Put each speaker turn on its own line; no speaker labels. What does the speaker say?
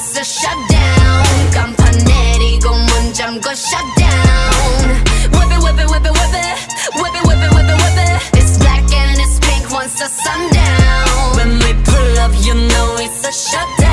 it's a shutdown 간판 내리고 문 잠궈 shutdown Whip it, whip it, whip it, whip it. Whip it, whip it, whip it, whip it. It's black and it's pink once the sun down. When we pull up, you know it's a shutdown